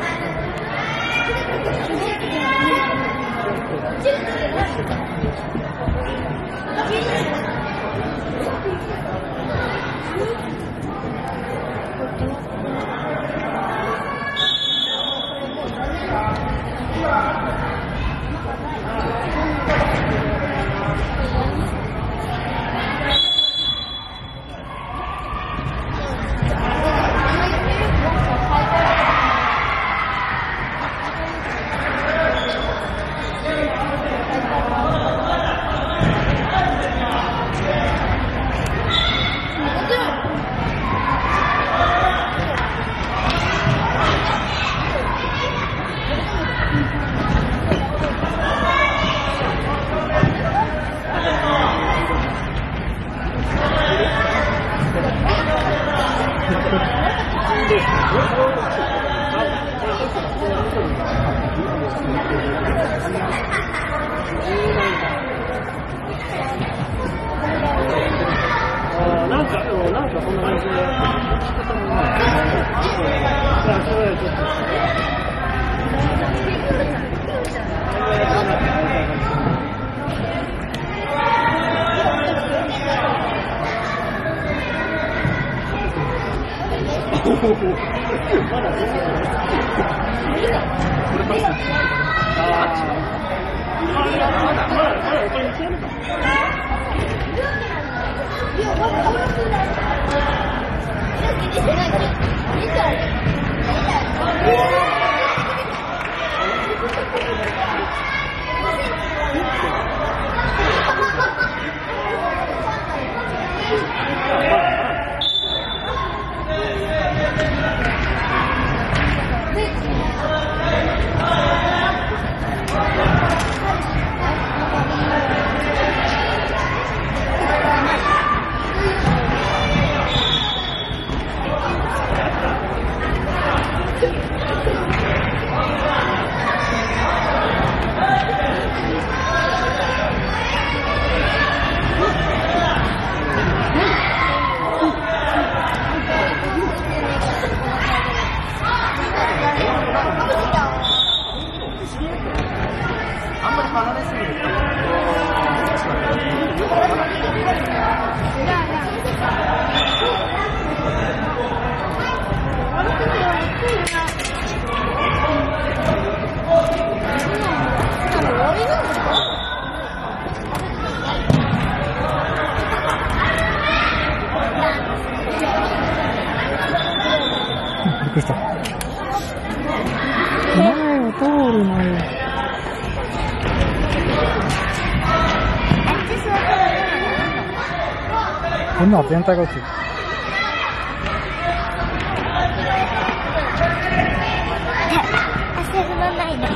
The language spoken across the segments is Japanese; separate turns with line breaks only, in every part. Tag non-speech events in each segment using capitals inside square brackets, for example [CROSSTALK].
あ [LAUGHS] ーなんか、うんなんかそんな感じで。じゃあ、それちょっと。まだまだまだ [LAUGHS] まだ
全体が映る。
足踏まないで。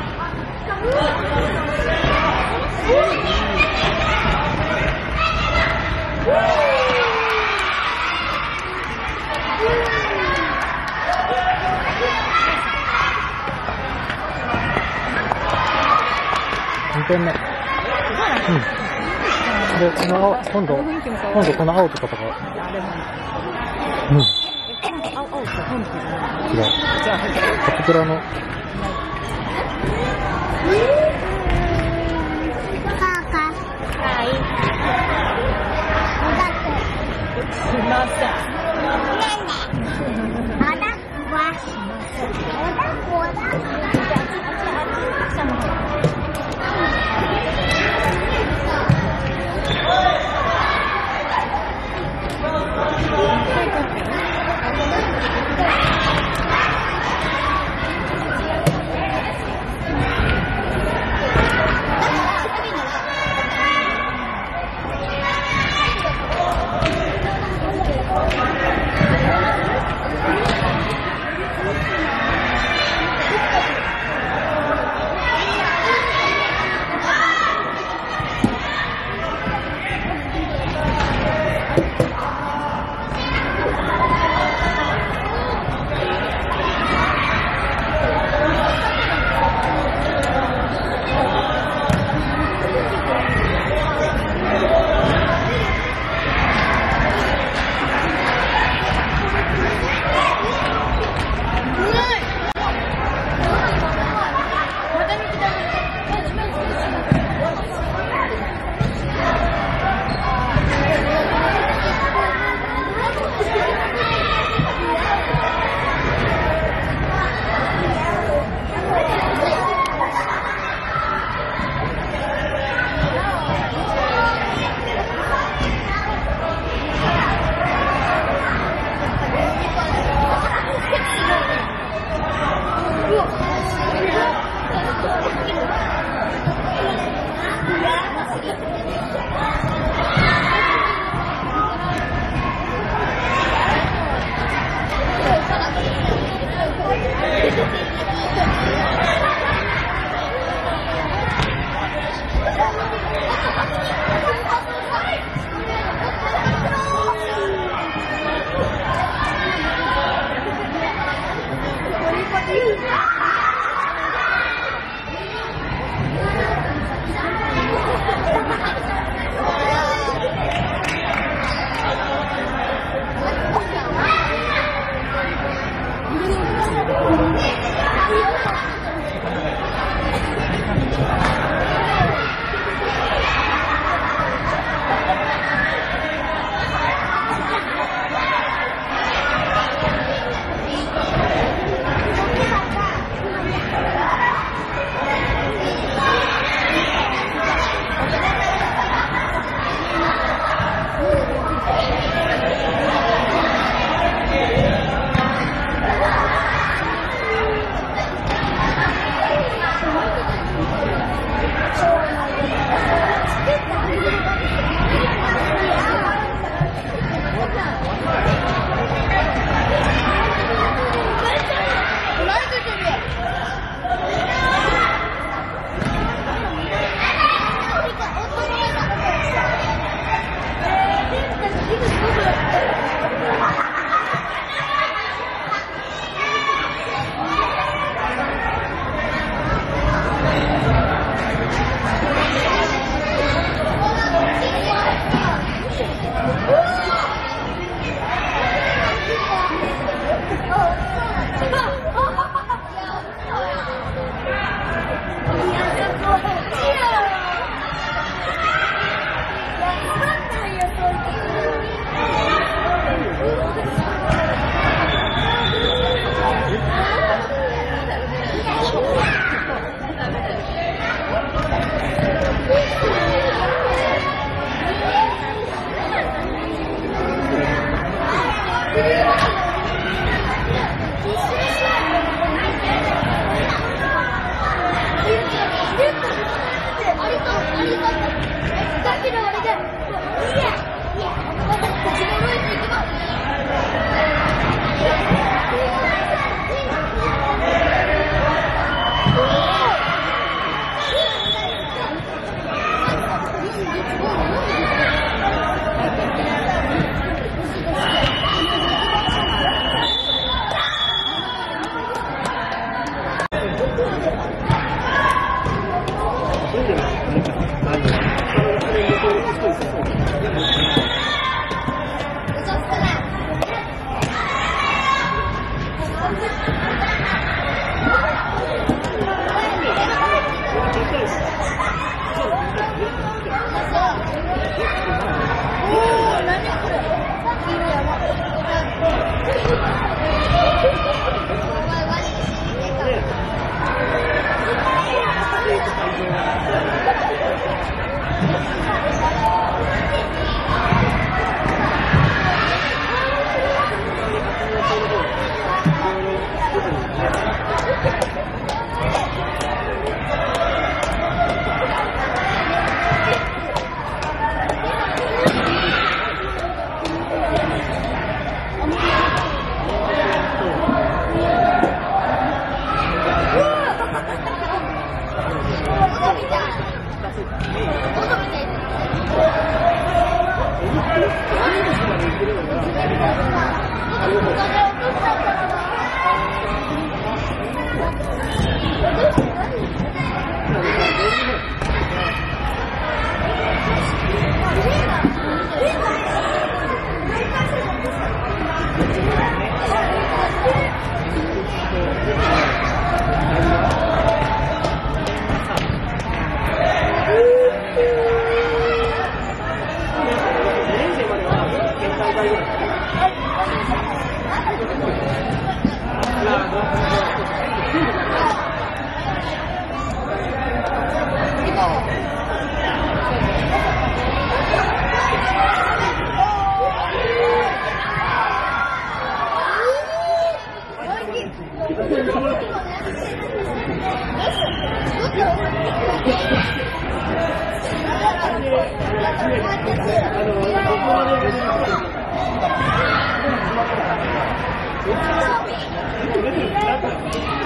2点目。うん。で、この青、今度、今度この青とかとか。うん。違う。カピプラの、
パパ。はい。だって。
すいません。
なんであだっわ。おだっこおだっこ。
うはい？何 Thank you.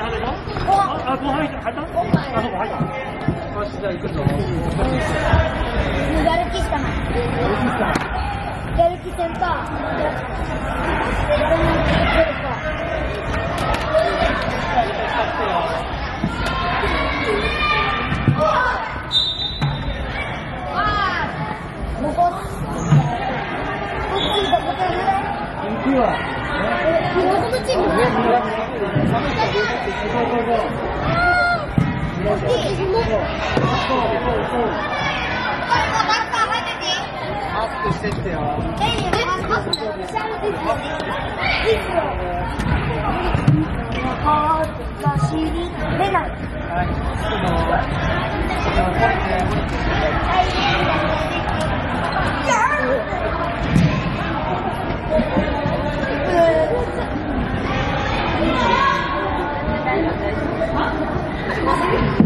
あの、
入ったあ、そこ入った。
よし、じゃあ行くぞ。
やる気しかない。やる気せんか。やる気せんか。もうこっち、こっちがボタンね。
行くわ。
え、もうこっちも。
上に上に。そうそうそう。
こっち、もう。
アッ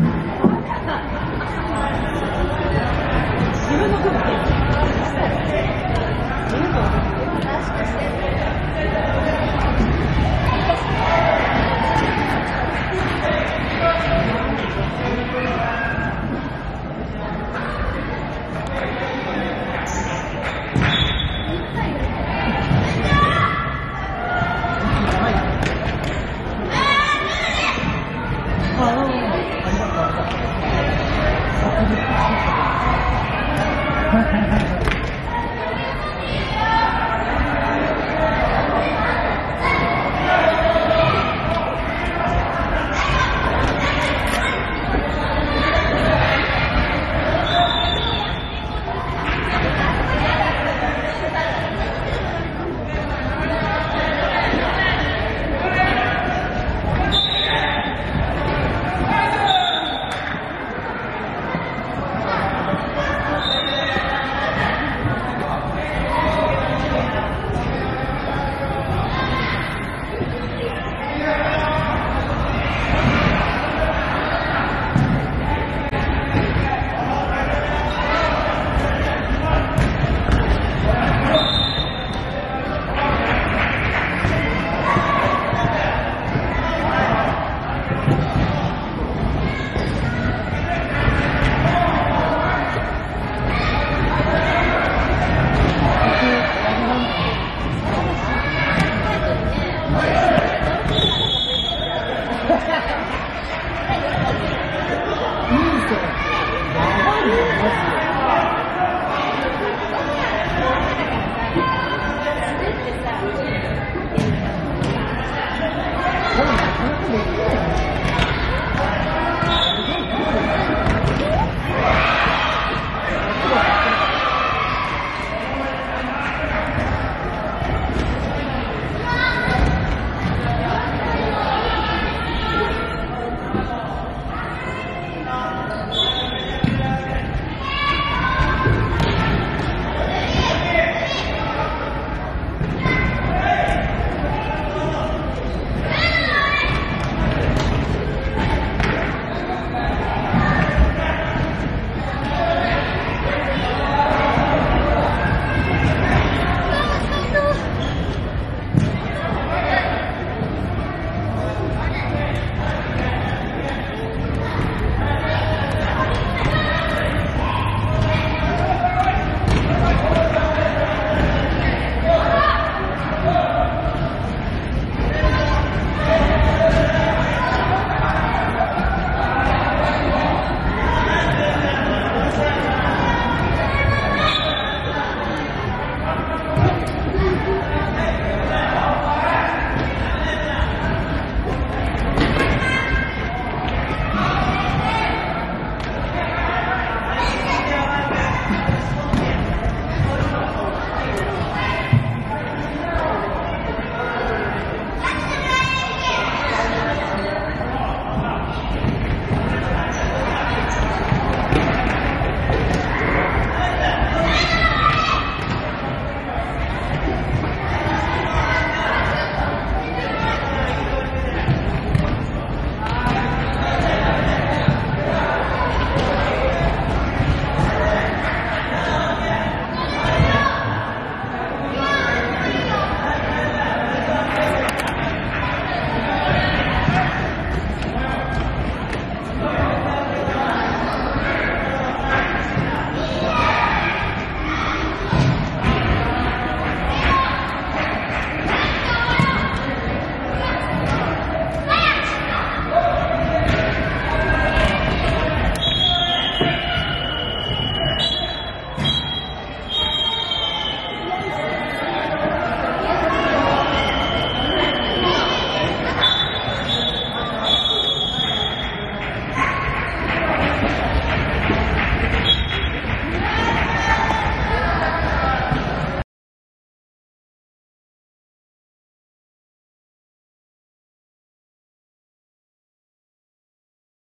プしてってよ。
出ない。
はい。ちょっと、あこれね。いい人